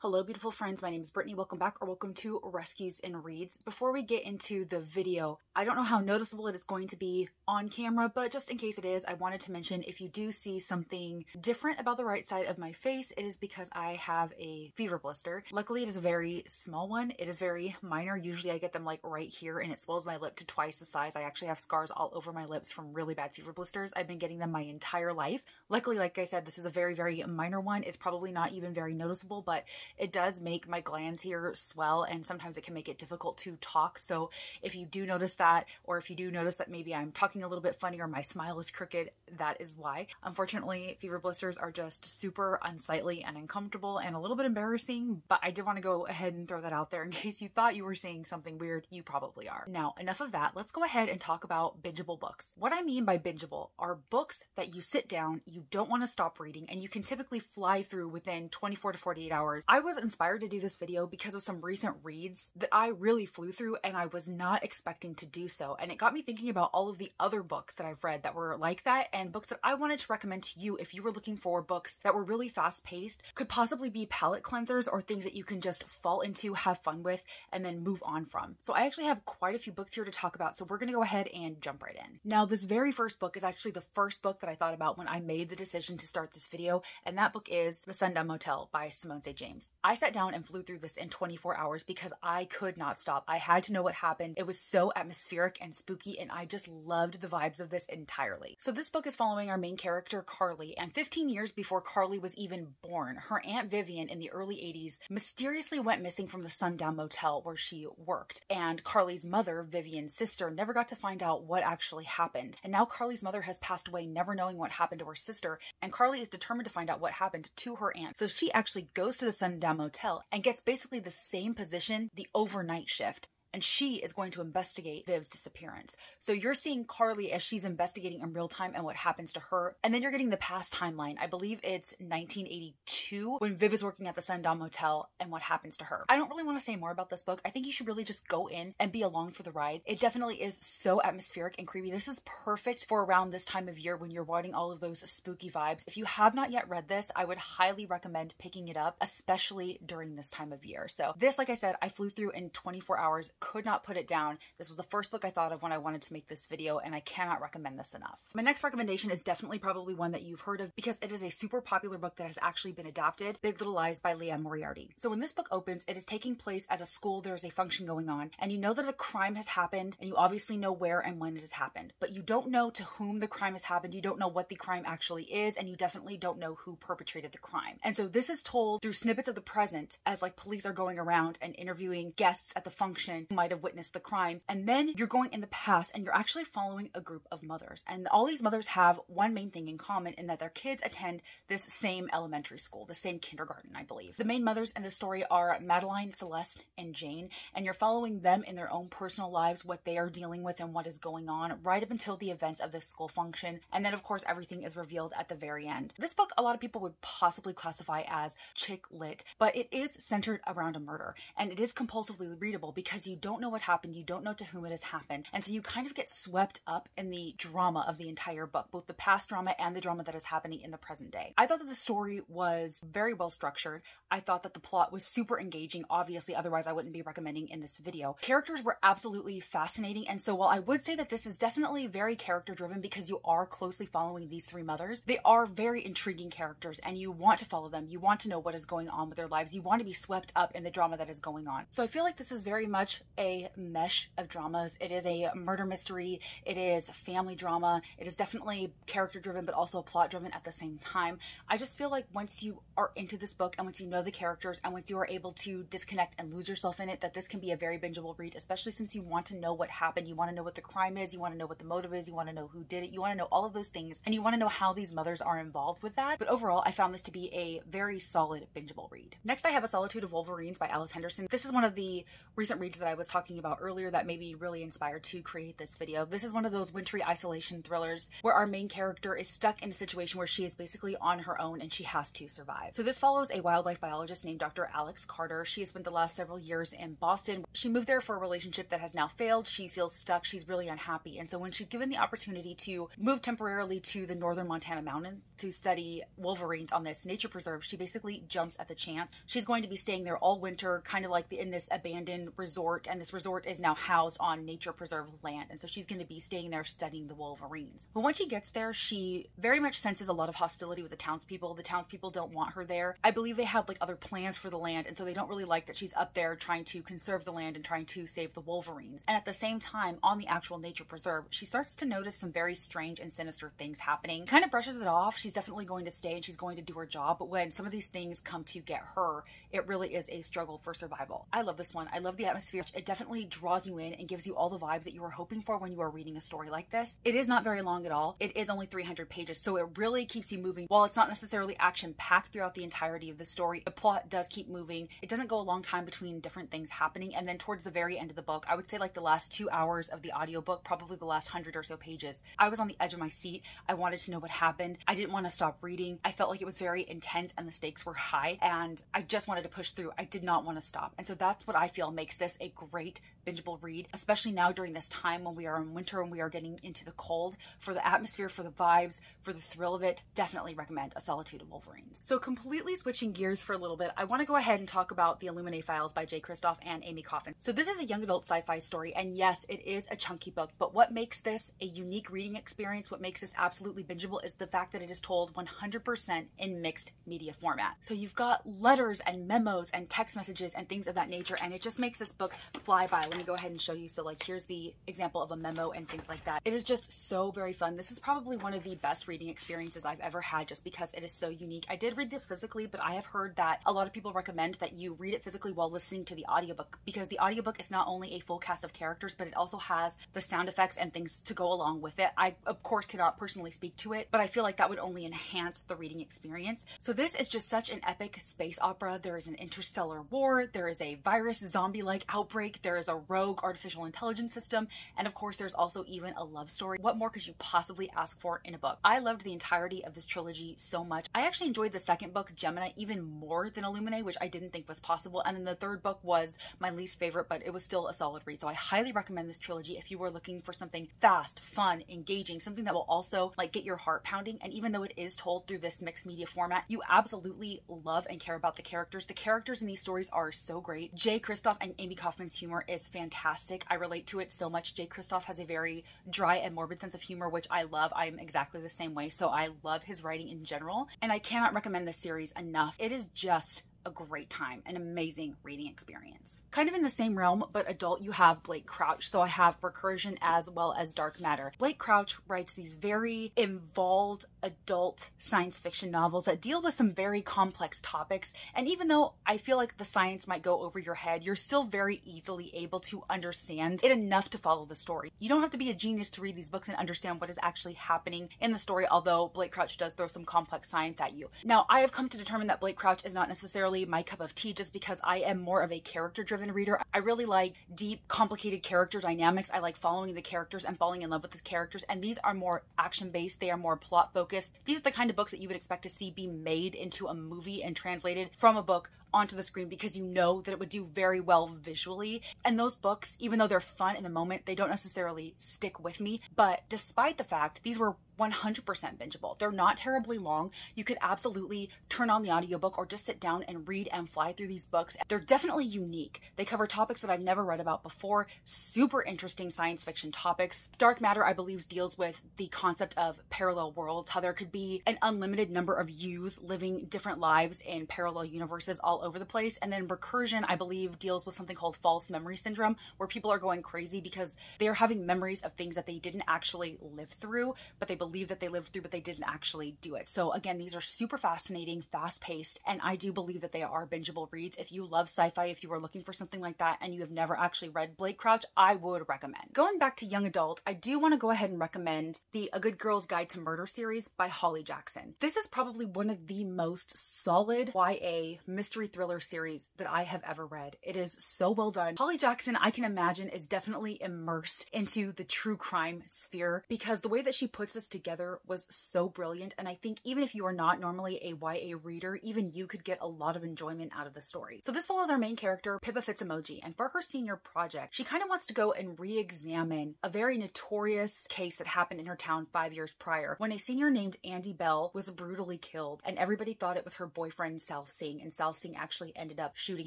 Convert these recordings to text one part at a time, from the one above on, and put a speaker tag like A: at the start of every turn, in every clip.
A: Hello, beautiful friends. My name is Brittany. Welcome back or welcome to Rescues and Reads. Before we get into the video, I don't know how noticeable it is going to be on camera, but just in case it is, I wanted to mention if you do see something different about the right side of my face, it is because I have a fever blister. Luckily, it is a very small one. It is very minor. Usually I get them like right here and it swells my lip to twice the size. I actually have scars all over my lips from really bad fever blisters. I've been getting them my entire life. Luckily, like I said, this is a very, very minor one. It's probably not even very noticeable, but it does make my glands here swell and sometimes it can make it difficult to talk. So if you do notice that, or if you do notice that maybe I'm talking a little bit funny or my smile is crooked, that is why. Unfortunately, fever blisters are just super unsightly and uncomfortable and a little bit embarrassing, but I did want to go ahead and throw that out there in case you thought you were seeing something weird, you probably are. Now, enough of that. Let's go ahead and talk about bingeable books. What I mean by bingeable are books that you sit down, you don't want to stop reading, and you can typically fly through within 24 to 48 hours. I was inspired to do this video because of some recent reads that I really flew through and I was not expecting to do so. And it got me thinking about all of the other books that I've read that were like that and books that I wanted to recommend to you if you were looking for books that were really fast paced, could possibly be palate cleansers or things that you can just fall into, have fun with, and then move on from. So I actually have quite a few books here to talk about. So we're going to go ahead and jump right in. Now, this very first book is actually the first book that I thought about when I made the decision to start this video. And that book is The Sundown Motel by Simone St. James. I sat down and flew through this in 24 hours because I could not stop. I had to know what happened. It was so atmospheric and spooky, and I just loved the vibes of this entirely. So, this book is following our main character, Carly, and 15 years before Carly was even born, her Aunt Vivian in the early 80s mysteriously went missing from the Sundown Motel where she worked. And Carly's mother, Vivian's sister, never got to find out what actually happened. And now Carly's mother has passed away, never knowing what happened to her sister, and Carly is determined to find out what happened to her aunt. So she actually goes to the Sundown Motel and gets basically the same position, the overnight shift and she is going to investigate Viv's disappearance. So you're seeing Carly as she's investigating in real time and what happens to her. And then you're getting the past timeline. I believe it's 1982 when Viv is working at the Sundown Motel and what happens to her. I don't really want to say more about this book. I think you should really just go in and be along for the ride. It definitely is so atmospheric and creepy. This is perfect for around this time of year when you're wanting all of those spooky vibes. If you have not yet read this, I would highly recommend picking it up, especially during this time of year. So this, like I said, I flew through in 24 hours could not put it down. This was the first book I thought of when I wanted to make this video, and I cannot recommend this enough. My next recommendation is definitely probably one that you've heard of because it is a super popular book that has actually been adapted Big Little Lies by Liane Moriarty. So when this book opens, it is taking place at a school, there's a function going on, and you know that a crime has happened, and you obviously know where and when it has happened, but you don't know to whom the crime has happened, you don't know what the crime actually is, and you definitely don't know who perpetrated the crime. And so this is told through snippets of the present as like police are going around and interviewing guests at the function who might have witnessed the crime. And then you're going in the past and you're actually following a group of mothers. And all these mothers have one main thing in common in that their kids attend this same elementary school, the same kindergarten, I believe. The main mothers in the story are Madeline, Celeste, and Jane. And you're following them in their own personal lives, what they are dealing with and what is going on right up until the events of this school function. And then, of course, everything is revealed at the very end. This book, a lot of people would possibly classify as chick lit, but it is centered around a murder and it is compulsively readable because you don't know what happened, you don't know to whom it has happened, and so you kind of get swept up in the drama of the entire book, both the past drama and the drama that is happening in the present day. I thought that the story was very well structured. I thought that the plot was super engaging, obviously, otherwise I wouldn't be recommending in this video. Characters were absolutely fascinating, and so while I would say that this is definitely very character driven because you are closely following these three mothers, they are very intriguing characters and you want to follow them. You want to know what is going on with their lives. You want to be swept up in the drama that is going on. So I feel like this is very much a mesh of dramas. It is a murder mystery. It is family drama. It is definitely character driven, but also plot driven at the same time. I just feel like once you are into this book and once you know the characters and once you are able to disconnect and lose yourself in it, that this can be a very bingeable read, especially since you want to know what happened. You want to know what the crime is. You want to know what the motive is. You want to know who did it. You want to know all of those things and you want to know how these mothers are involved with that. But overall, I found this to be a very solid bingeable read. Next, I have A Solitude of Wolverines by Alice Henderson. This is one of the recent reads that I was talking about earlier that made me really inspired to create this video. This is one of those wintry isolation thrillers where our main character is stuck in a situation where she is basically on her own and she has to survive. So this follows a wildlife biologist named Dr. Alex Carter. She has spent the last several years in Boston. She moved there for a relationship that has now failed. She feels stuck. She's really unhappy. And so when she's given the opportunity to move temporarily to the northern Montana mountains to study wolverines on this nature preserve, she basically jumps at the chance. She's going to be staying there all winter, kind of like in this abandoned resort. And this resort is now housed on nature preserve land. And so she's going to be staying there studying the wolverines. But when she gets there, she very much senses a lot of hostility with the townspeople. The townspeople don't want her there. I believe they had like other plans for the land. And so they don't really like that she's up there trying to conserve the land and trying to save the wolverines. And at the same time, on the actual nature preserve, she starts to notice some very strange and sinister things happening. Kind of brushes it off. She's definitely going to stay and she's going to do her job. But when some of these things come to get her, it really is a struggle for survival. I love this one. I love the atmosphere. It definitely draws you in and gives you all the vibes that you were hoping for when you are reading a story like this. It is not very long at all. It is only 300 pages, so it really keeps you moving. While it's not necessarily action packed throughout the entirety of the story, the plot does keep moving. It doesn't go a long time between different things happening. And then towards the very end of the book, I would say like the last two hours of the audiobook, probably the last hundred or so pages, I was on the edge of my seat. I wanted to know what happened. I didn't want to stop reading. I felt like it was very intense and the stakes were high, and I just wanted to push through. I did not want to stop. And so that's what I feel makes this a great bingeable read, especially now during this time when we are in winter and we are getting into the cold. For the atmosphere, for the vibes, for the thrill of it, definitely recommend A Solitude of Wolverines. So completely switching gears for a little bit, I want to go ahead and talk about The Illuminae Files by Jay Kristoff and Amie Kaufman. So this is a young adult sci-fi story, and yes, it is a chunky book, but what makes this a unique reading experience, what makes this absolutely bingeable is the fact that it is told 100% in mixed media format. So you've got letters and memos and text messages and things of that nature, and it just makes this book fly by. Let me go ahead and show you. So like here's the example of a memo and things like that. It is just so very fun. This is probably one of the best reading experiences I've ever had just because it is so unique. I did read this physically, but I have heard that a lot of people recommend that you read it physically while listening to the audiobook because the audiobook is not only a full cast of characters, but it also has the sound effects and things to go along with it. I, of course, cannot personally speak to it, but I feel like that would only enhance the reading experience. So this is just such an epic space opera. There is an interstellar war, there is a virus zombie-like outbreak, there is a rogue artificial intelligence system, and of course there's also even a love story. What more could you possibly ask for in a book? I loved the entirety of this trilogy so much. I actually enjoyed the second book, Gemini, even more than Illuminae, which I didn't think was possible. And then the third book was my least favorite, but it was still a solid read. So I highly recommend this trilogy if you were looking for something fast, fun, engaging, something that will also like get your heart pounding. And even though it is told through this mixed media format, you absolutely love and care about the characters. The characters in these stories are so great. Jay Kristoff and Amie Kaufman's humor is fantastic. I relate to it so much. Jay Kristoff has a very dry and morbid sense of humor, which I love. I'm exactly the same way. So I love his writing in general. And I cannot recommend this series enough. It is just a great time, an amazing reading experience. Kind of in the same realm, but adult, you have Blake Crouch. So I have Recursion as well as Dark Matter. Blake Crouch writes these very involved adult science fiction novels that deal with some very complex topics. And even though I feel like the science might go over your head, you're still very easily able to understand it enough to follow the story. You don't have to be a genius to read these books and understand what is actually happening in the story, although Blake Crouch does throw some complex science at you. Now, I have come to determine that Blake Crouch is not necessarily my cup of tea just because I am more of a character driven reader. I really like deep, complicated character dynamics. I like following the characters and falling in love with the characters. And these are more action based, they are more plot focused. These are the kind of books that you would expect to see be made into a movie and translated from a book onto the screen because you know that it would do very well visually. And those books, even though they're fun in the moment, they don't necessarily stick with me. But despite the fact these were 100% bingeable. They're not terribly long. You could absolutely turn on the audiobook or just sit down and read and fly through these books. They're definitely unique. They cover topics that I've never read about before, super interesting science fiction topics. Dark Matter, I believe, deals with the concept of parallel worlds, how there could be an unlimited number of yous living different lives in parallel universes all over the place. And then Recursion, I believe, deals with something called false memory syndrome, where people are going crazy because they're having memories of things that they didn't actually live through, but they believe that they lived through, but they didn't actually do it. So again, these are super fascinating, fast paced, and I do believe that they are bingeable reads. If you love sci-fi, if you are looking for something like that and you have never actually read Blake Crouch, I would recommend. Going back to young adult, I do want to go ahead and recommend the A Good Girl's Guide to Murder series by Holly Jackson. This is probably one of the most solid YA mystery thriller series that I have ever read. It is so well done. Holly Jackson, I can imagine, is definitely immersed into the true crime sphere because the way that she puts this together was so brilliant. And I think even if you are not normally a YA reader, even you could get a lot of enjoyment out of the story. So this follows our main character, Pippa Fitz-Amobi, and for her senior project, she kind of wants to go and re-examine a very notorious case that happened in her town five years prior when a senior named Andy Bell was brutally killed and everybody thought it was her boyfriend Sal Singh and Sal Singh actually ended up shooting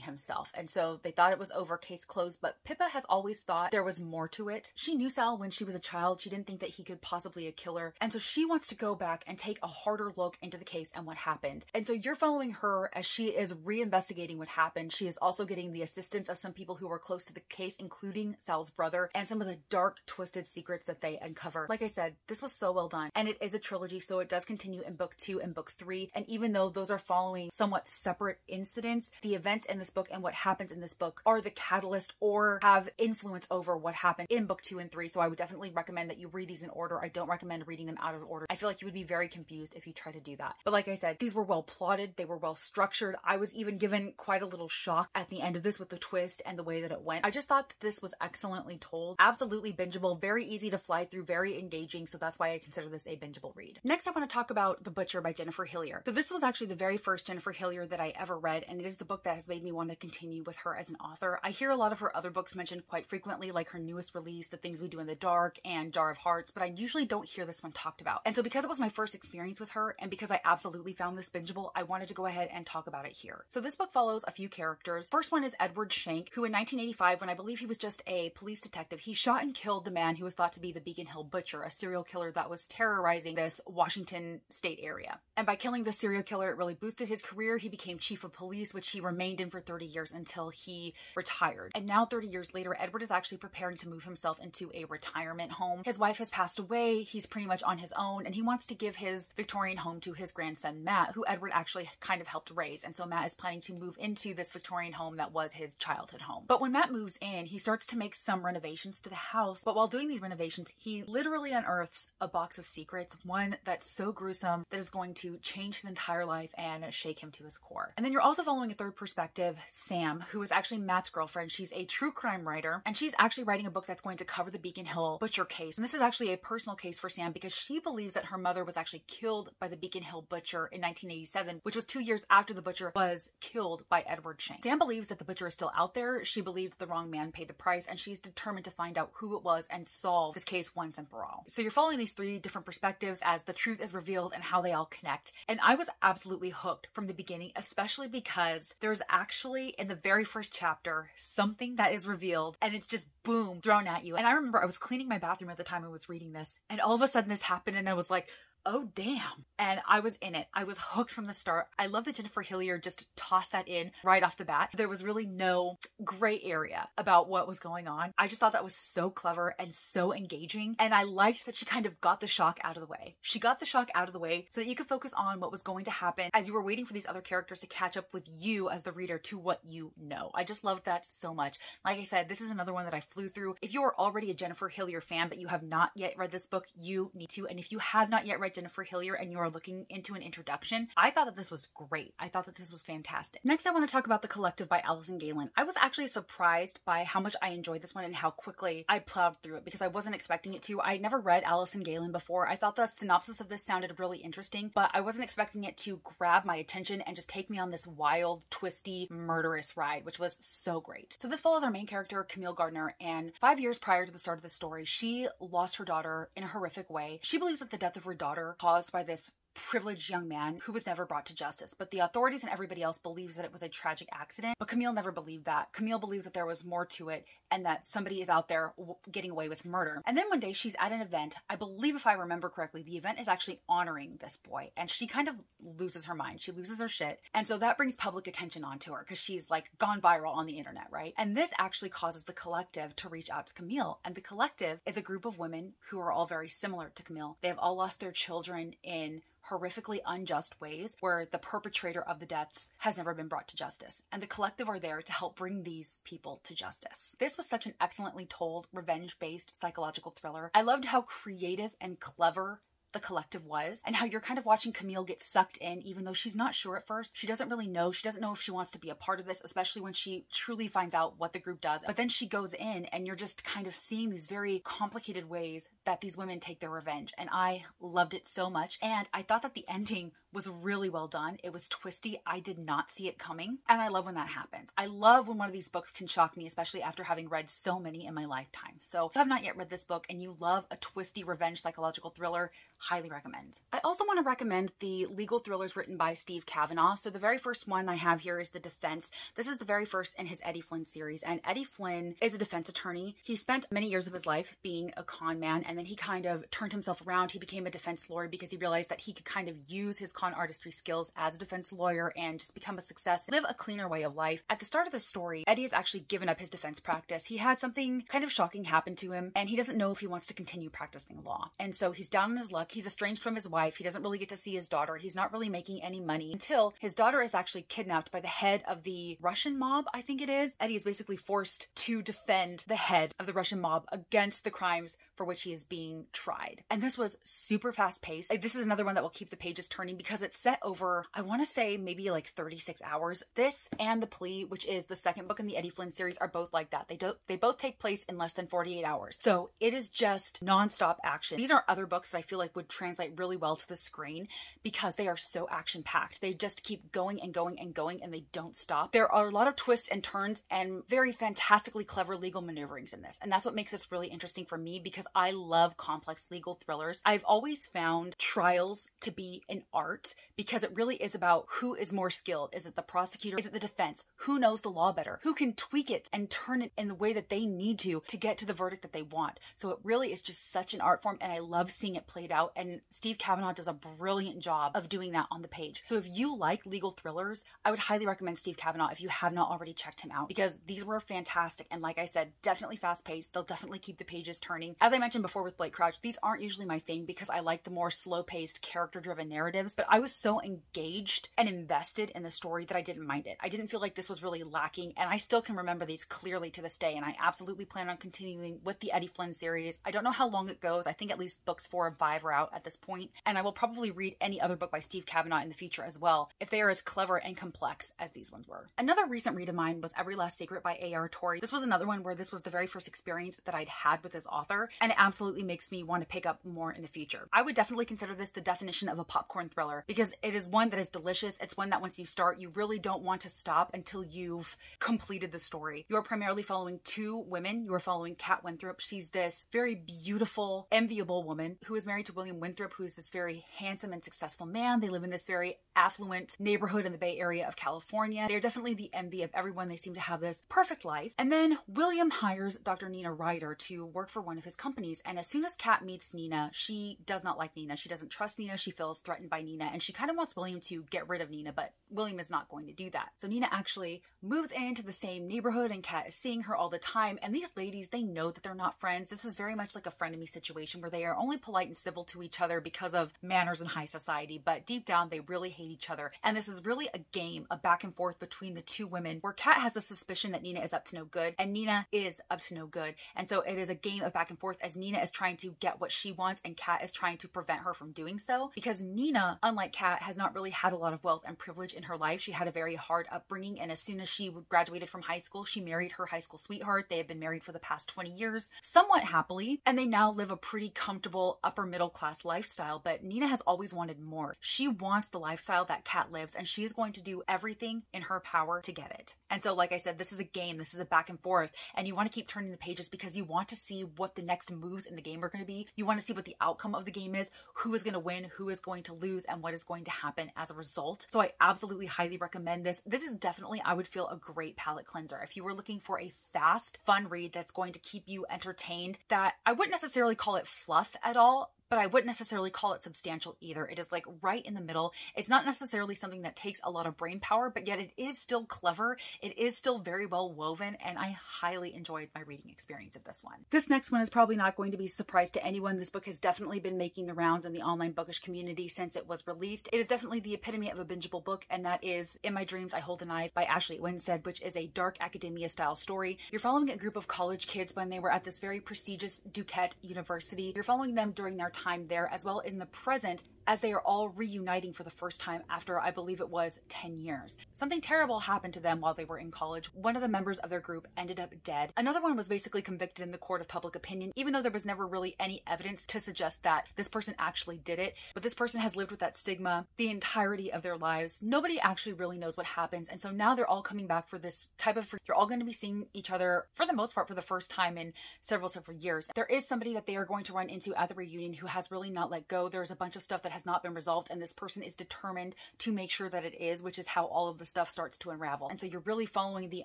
A: himself. And so they thought it was over, case closed, but Pippa has always thought there was more to it. She knew Sal when she was a child. She didn't think that he could possibly a killer. And so she wants to go back and take a harder look into the case and what happened. And so you're following her as she is reinvestigating what happened. She is also getting the assistance of some people who were close to the case, including Sal's brother, and some of the dark, twisted secrets that they uncover. Like I said, this was so well done. And it is a trilogy, so it does continue in book two and book three. And even though those are following somewhat separate incidents, the events in this book and what happens in this book are the catalyst or have influence over what happened in book two and three. So I would definitely recommend that you read these in order. I don't recommend reading them out of order. I feel like you would be very confused if you try to do that. But like I said, these were well plotted. They were well structured. I was even given quite a little shock at the end of this with the twist and the way that it went. I just thought that this was excellently told. Absolutely bingeable, very easy to fly through, very engaging. So that's why I consider this a bingeable read. Next, I want to talk about The Butcher by Jennifer Hillier. So this was actually the very first Jennifer Hillier that I ever read, and it is the book that has made me want to continue with her as an author. I hear a lot of her other books mentioned quite frequently, like her newest release, The Things We Do in the Dark and Jar of Hearts, but I usually don't hear this one talked about. And so because it was my first experience with her, and because I absolutely found this bingeable, I wanted to go ahead and talk about it here. So this book follows a few characters. First one is Edward Shank, who in 1985, when I believe he was just a police detective, he shot and killed the man who was thought to be the Beacon Hill Butcher, a serial killer that was terrorizing this Washington state area. And by killing the serial killer, it really boosted his career. He became chief of police, which he remained in for 30 years until he retired. And now 30 years later, Edward is actually preparing to move himself into a retirement home. His wife has passed away. He's pretty much on his own and he wants to give his Victorian home to his grandson, Matt, who Edward actually kind of helped raise. And so Matt is planning to move into this Victorian home that was his childhood home. But when Matt moves in, he starts to make some renovations to the house. But while doing these renovations, he literally unearths a box of secrets, one that's so gruesome that is going to change his entire life and shake him to his core. And then you're also following a third perspective, Sam, who is actually Matt's girlfriend. She's a true crime writer, and she's actually writing a book that's going to cover the Beacon Hill Butcher case. And this is actually a personal case for Sam because she believes that her mother was actually killed by the Beacon Hill Butcher in 1987, which was two years after the butcher was killed by Edward Shank. Sam believes that the butcher is still out there. She believes the wrong man paid the price, and she's determined to find out who it was and solve this case once and for all. So you're following these three different perspectives as the truth is revealed and how they all connect. And I was absolutely hooked from the beginning, especially because there's actually in the very first chapter something that is revealed and it's just boom thrown at you. And I remember I was cleaning my bathroom at the time I was reading this, and all of a sudden this happened, and I was like, oh damn. And I was in it. I was hooked from the start. I love that Jennifer Hillier just tossed that in right off the bat. There was really no gray area about what was going on. I just thought that was so clever and so engaging. And I liked that she kind of got the shock out of the way. She got the shock out of the way so that you could focus on what was going to happen as you were waiting for these other characters to catch up with you as the reader to what you know. I just loved that so much. Like I said, this is another one that I flew through. If you are already a Jennifer Hillier fan, but you have not yet read this book, you need to. And if you have not yet read Jennifer Hillier and you are looking into an introduction, I thought that this was great. I thought that this was fantastic. Next, I want to talk about The Collective by Alison Gaylin. I was actually surprised by how much I enjoyed this one and how quickly I plowed through it because I wasn't expecting it to. I never read Alison Gaylin before. I thought the synopsis of this sounded really interesting, but I wasn't expecting it to grab my attention and just take me on this wild, twisty, murderous ride, which was so great. So this follows our main character, Camille Gardner, and five years prior to the start of the story, she lost her daughter in a horrific way. She believes that the death of her daughter caused by this privileged young man who was never brought to justice. But the authorities and everybody else believes that it was a tragic accident. But Camille never believed that. Camille believes that there was more to it and that somebody is out there getting away with murder. And then one day she's at an event. I believe, if I remember correctly, the event is actually honoring this boy. And she kind of loses her mind. She loses her shit. And so that brings public attention onto her because she's like gone viral on the internet, right? And this actually causes the collective to reach out to Camille. And the collective is a group of women who are all very similar to Camille. They have all lost their children in horrifically unjust ways where the perpetrator of the deaths has never been brought to justice. And the collective are there to help bring these people to justice. This was such an excellently told, revenge based psychological thriller. I loved how creative and clever the collective was and how you're kind of watching Camille get sucked in, even though she's not sure at first. She doesn't really know. She doesn't know if she wants to be a part of this, especially when she truly finds out what the group does. But then she goes in and you're just kind of seeing these very complicated ways that these women take their revenge. And I loved it so much. And I thought that the ending was really well done. It was twisty. I did not see it coming. And I love when that happens. I love when one of these books can shock me, especially after having read so many in my lifetime. So if you have not yet read this book and you love a twisty revenge psychological thriller, highly recommend. I also want to recommend the legal thrillers written by Steve Cavanagh. So the very first one I have here is The Defense. This is the very first in his Eddie Flynn series. And Eddie Flynn is a defense attorney. He spent many years of his life being a con man and then he kind of turned himself around. He became a defense lawyer because he realized that he could kind of use his con artistry skills as a defense lawyer and just become a success, live a cleaner way of life. At the start of the story, Eddie has actually given up his defense practice. He had something kind of shocking happen to him and he doesn't know if he wants to continue practicing law. And so he's down on his luck. He's estranged from his wife. He doesn't really get to see his daughter. He's not really making any money until his daughter is actually kidnapped by the head of the Russian mob, I think it is. Eddie is basically forced to defend the head of the Russian mob against the crimes for which he is being tried. And this was super fast paced. This is another one that will keep the pages turning because it's set over, I want to say maybe like 36 hours. This and The Plea, which is the second book in the Eddie Flynn series, are both like that. They don't they both take place in less than 48 hours. So it is just nonstop action. These are other books that I feel like would translate really well to the screen because they are so action packed. They just keep going and going and going and they don't stop. There are a lot of twists and turns and very fantastically clever legal maneuverings in this. And that's what makes this really interesting for me because I love complex legal thrillers. I've always found trials to be an art because it really is about who is more skilled. Is it the prosecutor? Is it the defense? Who knows the law better? Who can tweak it and turn it in the way that they need to to get to the verdict that they want? So it really is just such an art form and I love seeing it played out. And Steve Cavanagh does a brilliant job of doing that on the page. So if you like legal thrillers, I would highly recommend Steve Cavanagh if you have not already checked him out because these were fantastic. And like I said, definitely fast paced. They'll definitely keep the pages turning. As I mentioned before with Blake Crouch, these aren't usually my thing because I like the more slow paced, character driven narratives, but I was so engaged and invested in the story that I didn't mind it. I didn't feel like this was really lacking, and I still can remember these clearly to this day. And I absolutely plan on continuing with the Eddie Flynn series. I don't know how long it goes. I think at least books four and five are out at this point, and I will probably read any other book by Steve Cavanagh in the future as well if they are as clever and complex as these ones were. Another recent read of mine was Every Last Secret by A.R. Torre. This was another one where this was the very first experience that I'd had with this author, and it absolutely makes me want to pick up more in the future. I would definitely consider this the definition of a popcorn thriller because it is one that is delicious. It's one that once you start, you really don't want to stop until you've completed the story. You are primarily following two women. You are following Kat Winthrop. She's this very beautiful, enviable woman who is married to William Winthrop, who is this very handsome and successful man. They live in this very affluent neighborhood in the Bay Area of California. They're definitely the envy of everyone. They seem to have this perfect life. And then William hires Dr. Nina Ryder to work for one of his companies. And as soon as Kat meets Nina, she does not like Nina. She doesn't trust Nina. She feels threatened by Nina. And she kind of wants William to get rid of Nina, but William is not going to do that. So Nina actually moves into the same neighborhood and Kat is seeing her all the time. And these ladies, they know that they're not friends. This is very much like a frenemy situation where they are only polite and civil to each other because of manners in high society. But deep down, they really hate each other. And this is really a game, a back and forth between the two women where Kat has a suspicion that Nina is up to no good and Nina is up to no good. And so it is a game of back and forth as Nina is trying to get what she wants and Kat is trying to prevent her from doing so because Nina, unlike Kat, has not really had a lot of wealth and privilege in her life. She had a very hard upbringing and as soon as she graduated from high school, she married her high school sweetheart. They have been married for the past 20 years, somewhat happily, and they now live a pretty comfortable upper middle class lifestyle. But Nina has always wanted more. She wants the lifestyle that Kat lives and she is going to do everything in her power to get it. And so, like I said, this is a game, this is a back and forth, and you want to keep turning the pages because you want to see what the next moves in the game are going to be. You want to see what the outcome of the game is, who is going to win, who is going to lose, and what is going to happen as a result. So, I absolutely highly recommend this. This is definitely, I would feel, a great palette cleanser. If you were looking for a fast, fun read that's going to keep you entertained, that I wouldn't necessarily call it fluff at all, but I wouldn't necessarily call it substantial either. It is like right in the middle. It's not necessarily something that takes a lot of brain power, but yet it is still clever. It is still very well woven, and I highly enjoyed my reading experience of this one. This next one is probably not going to be a surprise to anyone. This book has definitely been making the rounds in the online bookish community since it was released. It is definitely the epitome of a bingeable book, and that is In My Dreams I Hold a Knife by Ashley Winstead, which is a dark academia style story. You're following a group of college kids when they were at this very prestigious Duquette University. You're following them during their time there, as well in the present, as they are all reuniting for the first time after I believe it was 10 years. Something terrible happened to them while they were in college. One of the members of their group ended up dead. Another one was basically convicted in the court of public opinion, even though there was never really any evidence to suggest that this person actually did it. But this person has lived with that stigma the entirety of their lives. Nobody actually really knows what happens. And so now they're all coming back for this type of, they're all going to be seeing each other for the most part for the first time in several, several years. There is somebody that they are going to run into at the reunion who has really not let go. There's a bunch of stuff that has not been resolved, and this person is determined to make sure that it is, which is how all of the stuff starts to unravel. And so you're really following the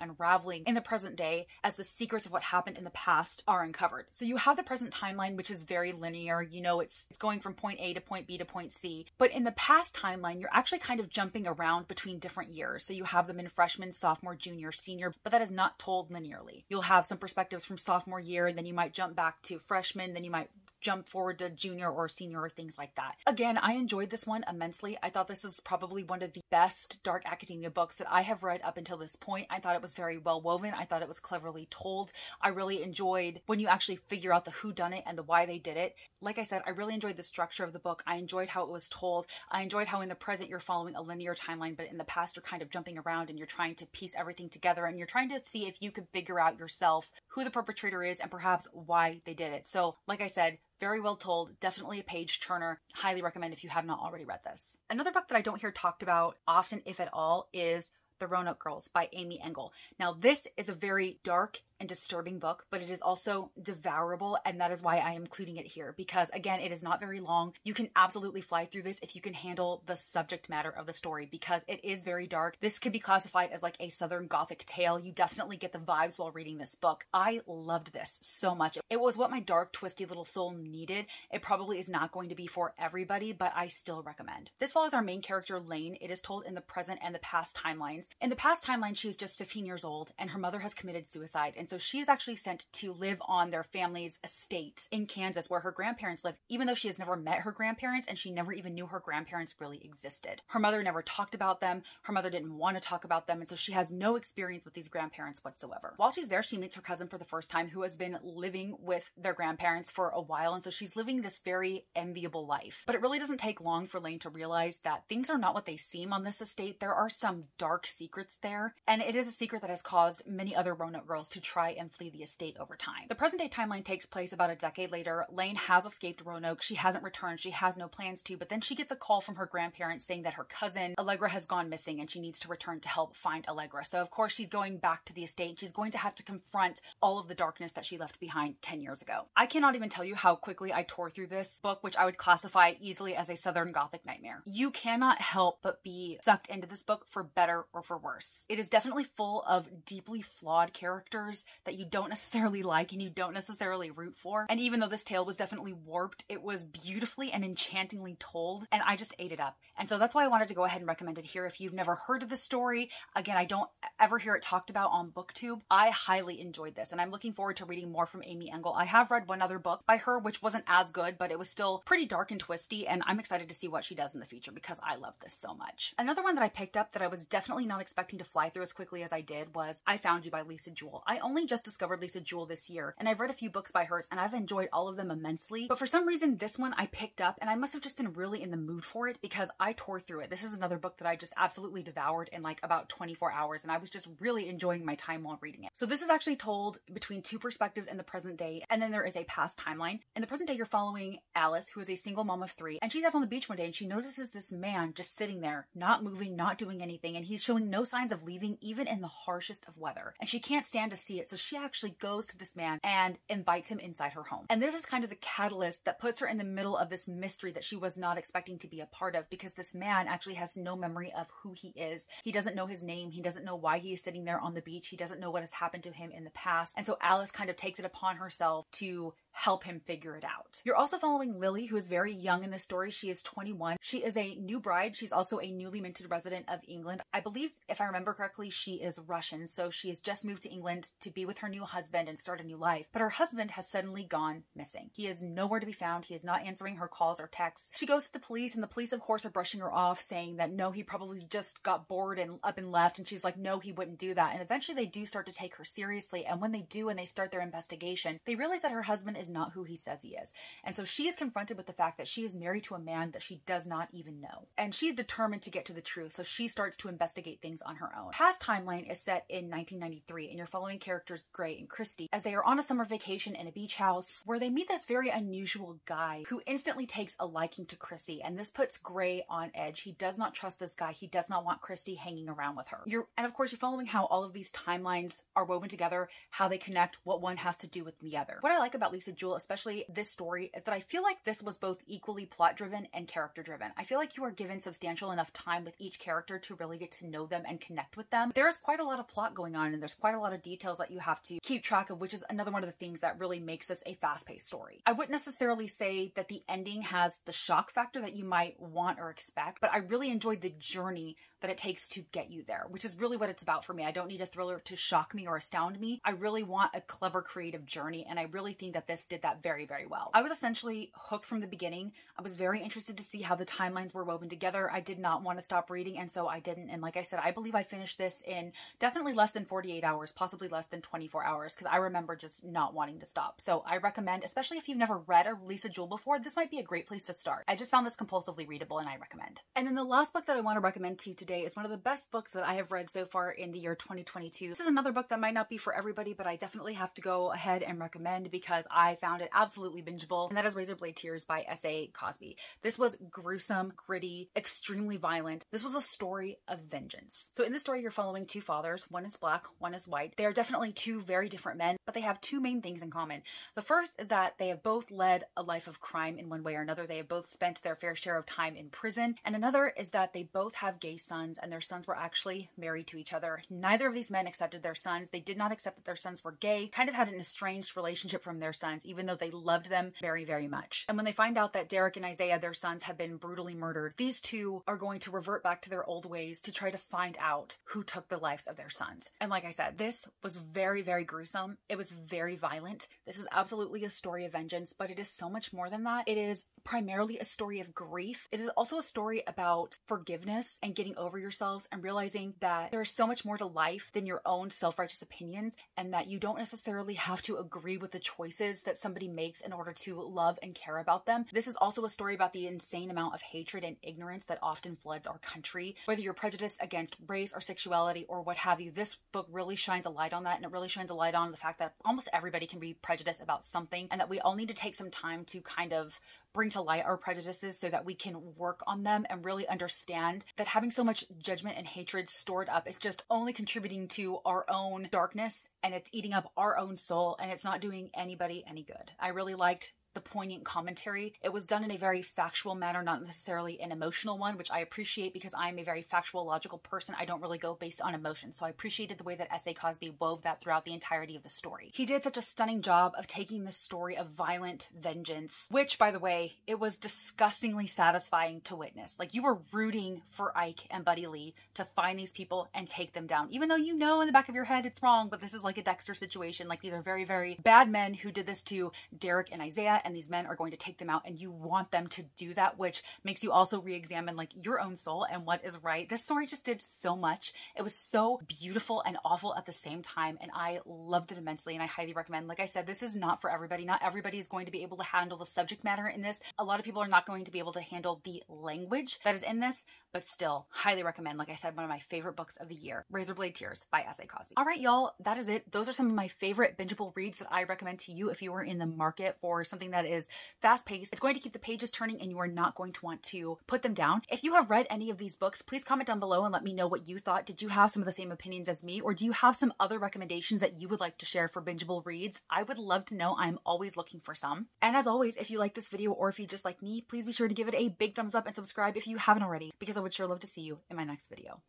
A: unraveling in the present day as the secrets of what happened in the past are uncovered. So you have the present timeline, which is very linear. You know, it's it's going from point A to point B to point C. But in the past timeline, you're actually kind of jumping around between different years. So you have them in freshman, sophomore, junior, senior, but that is not told linearly. You'll have some perspectives from sophomore year, and then you might jump back to freshman, then you might jump forward to junior or senior or things like that. Again, I enjoyed this one immensely. I thought this was probably one of the best dark academia books that I have read up until this point. I thought it was very well woven. I thought it was cleverly told. I really enjoyed when you actually figure out the who done it and the why they did it. Like I said, I really enjoyed the structure of the book. I enjoyed how it was told. I enjoyed how in the present you're following a linear timeline, but in the past you're kind of jumping around and you're trying to piece everything together and you're trying to see if you could figure out yourself who the perpetrator is and perhaps why they did it. So, like I said, very well told, definitely a page turner. Highly recommend if you have not already read this. Another book that I don't hear talked about often, if at all, is The Roanoke Girls by Amy Engel. Now, this is a very dark and disturbing book, but it is also devourable, and that is why I am including it here because, again, it is not very long. You can absolutely fly through this if you can handle the subject matter of the story because it is very dark. This could be classified as like a Southern Gothic tale. You definitely get the vibes while reading this book. I loved this so much. It was what my dark, twisty little soul needed. It probably is not going to be for everybody, but I still recommend. This follows our main character, Lane. It is told in the present and the past timelines. In the past timeline, she is just 15 years old and her mother has committed suicide. And so she is actually sent to live on their family's estate in Kansas where her grandparents live, even though she has never met her grandparents and she never even knew her grandparents really existed. Her mother never talked about them. Her mother didn't want to talk about them. And so she has no experience with these grandparents whatsoever. While she's there, she meets her cousin for the first time who has been living with their grandparents for a while. And so she's living this very enviable life. But it really doesn't take long for Lane to realize that things are not what they seem on this estate. There are some dark secrets there. And it is a secret that has caused many other Roanoke girls to try and flee the estate over time. The present day timeline takes place about a decade later. Lane has escaped Roanoke. She hasn't returned. She has no plans to, but then she gets a call from her grandparents saying that her cousin Allegra has gone missing and she needs to return to help find Allegra. So of course she's going back to the estate. She's going to have to confront all of the darkness that she left behind 10 years ago. I cannot even tell you how quickly I tore through this book, which I would classify easily as a Southern Gothic nightmare. You cannot help but be sucked into this book for better or for worse. It is definitely full of deeply flawed characters that you don't necessarily like and you don't necessarily root for. And even though this tale was definitely warped, it was beautifully and enchantingly told, and I just ate it up. And so that's why I wanted to go ahead and recommend it here. If you've never heard of the story, again, I don't ever hear it talked about on BookTube. I highly enjoyed this, and I'm looking forward to reading more from Amy Engel. I have read one other book by her, which wasn't as good, but it was still pretty dark and twisty, and I'm excited to see what she does in the future because I love this so much. Another one that I picked up that I was definitely not expecting to fly through as quickly as I did was I Found You by Lisa Jewell. I only just discovered Lisa Jewell this year, and I've read a few books by hers, and I've enjoyed all of them immensely. But for some reason, this one I picked up, and I must have just been really in the mood for it because I tore through it. This is another book that I just absolutely devoured in like about 24 hours, and I was just really enjoying my time while reading it. So this is actually told between two perspectives in the present day, and then there is a past timeline. In the present day, you're following Alice, who is a single mom of three, and she's out on the beach one day, and she notices this man just sitting there, not moving, not doing anything, and he's showing no signs of leaving, even in the harshest of weather. And she can't stand to see it, so she actually goes to this man and invites him inside her home. And this is kind of the catalyst that puts her in the middle of this mystery that she was not expecting to be a part of because this man actually has no memory of who he is. He doesn't know his name. He doesn't know why he is sitting there on the beach. He doesn't know what has happened to him in the past. And so Alice kind of takes it upon herself to help him figure it out. You're also following Lily, who is very young in this story. She is 21. She is a new bride. She's also a newly minted resident of England. I believe, if I remember correctly, she is Russian. So she has just moved to England to be with her new husband and start a new life. But her husband has suddenly gone missing. He is nowhere to be found. He is not answering her calls or texts. She goes to the police, and the police, of course, are brushing her off, saying that no, he probably just got bored and up and left. And she's like, no, he wouldn't do that. And eventually they do start to take her seriously. And when they do and they start their investigation, they realize that her husband is is not who he says he is. And so she is confronted with the fact that she is married to a man that she does not even know. And she's determined to get to the truth, so she starts to investigate things on her own. Past timeline is set in 1993, and you're following characters Gray and Christy as they are on a summer vacation in a beach house where they meet this very unusual guy who instantly takes a liking to Chrissy, and this puts Gray on edge. He does not trust this guy. He does not want Christy hanging around with her. You're, and of course, you're following how all of these timelines are woven together, how they connect, what one has to do with the other. What I like about Lisa Jewell, especially this story, is that I feel like this was both equally plot driven and character driven. I feel like you are given substantial enough time with each character to really get to know them and connect with them. There is quite a lot of plot going on and there's quite a lot of details that you have to keep track of, which is another one of the things that really makes this a fast paced story. I wouldn't necessarily say that the ending has the shock factor that you might want or expect, but I really enjoyed the journey that it takes to get you there, which is really what it's about for me. I don't need a thriller to shock me or astound me. I really want a clever creative journey, and I really think that this did that very, very well. I was essentially hooked from the beginning. I was very interested to see how the timelines were woven together. I did not want to stop reading, and so I didn't. And like I said, I believe I finished this in definitely less than 48 hours, possibly less than 24 hours, because I remember just not wanting to stop. So I recommend, especially if you've never read a Lisa Jewell before, this might be a great place to start. I just found this compulsively readable and I recommend. And then the last book that I want to recommend to you today is one of the best books that I have read so far in the year 2022. This is another book that might not be for everybody, but I definitely have to go ahead and recommend because I found it absolutely bingeable, and that is Razorblade Tears by S.A. Cosby. This was gruesome, gritty, extremely violent. This was a story of vengeance. So in this story, you're following two fathers. One is black, one is white. They are definitely two very different men, but they have two main things in common. The first is that they have both led a life of crime in one way or another. They have both spent their fair share of time in prison. And another is that they both have gay sons sons, and their sons were actually married to each other. Neither of these men accepted their sons. They did not accept that their sons were gay, kind of had an estranged relationship from their sons, even though they loved them very, very much. And when they find out that Derek and Isaiah, their sons, have been brutally murdered, these two are going to revert back to their old ways to try to find out who took the lives of their sons. And like I said, this was very, very gruesome. It was very violent. This is absolutely a story of vengeance, but it is so much more than that. It is primarily a story of grief. It is also a story about forgiveness and getting over yourselves and realizing that there is so much more to life than your own self righteous opinions and that you don't necessarily have to agree with the choices that somebody makes in order to love and care about them. This is also a story about the insane amount of hatred and ignorance that often floods our country. Whether you're prejudiced against race or sexuality or what have you, this book really shines a light on that and it really shines a light on the fact that almost everybody can be prejudiced about something and that we all need to take some time to kind of bring to light our prejudices so that we can work on them and really understand that having so much judgment and hatred stored up is just only contributing to our own darkness and it's eating up our own soul and it's not doing anybody any good. I really liked the poignant commentary. It was done in a very factual manner, not necessarily an emotional one, which I appreciate because I'm a very factual, logical person. I don't really go based on emotion. So I appreciated the way that S.A. Cosby wove that throughout the entirety of the story. He did such a stunning job of taking this story of violent vengeance, which, by the way, it was disgustingly satisfying to witness. Like you were rooting for Ike and Buddy Lee to find these people and take them down, even though you know in the back of your head it's wrong, but this is like a Dexter situation. Like these are very, very bad men who did this to Derek and Isaiah and these men are going to take them out and you want them to do that, which makes you also re-examine like your own soul and what is right. This story just did so much. It was so beautiful and awful at the same time and I loved it immensely and I highly recommend. Like I said, this is not for everybody. Not everybody is going to be able to handle the subject matter in this. A lot of people are not going to be able to handle the language that is in this, but still highly recommend. Like I said, one of my favorite books of the year, Razorblade Tears by S.A. Cosby. All right, y'all, that is it. Those are some of my favorite bingeable reads that I recommend to you if you are in the market for something that is fast paced. It's going to keep the pages turning and you are not going to want to put them down. If you have read any of these books, please comment down below and let me know what you thought. Did you have some of the same opinions as me or do you have some other recommendations that you would like to share for bingeable reads? I would love to know. I'm always looking for some. And as always, if you like this video or if you just like me, please be sure to give it a big thumbs up and subscribe if you haven't already because I would sure love to see you in my next video.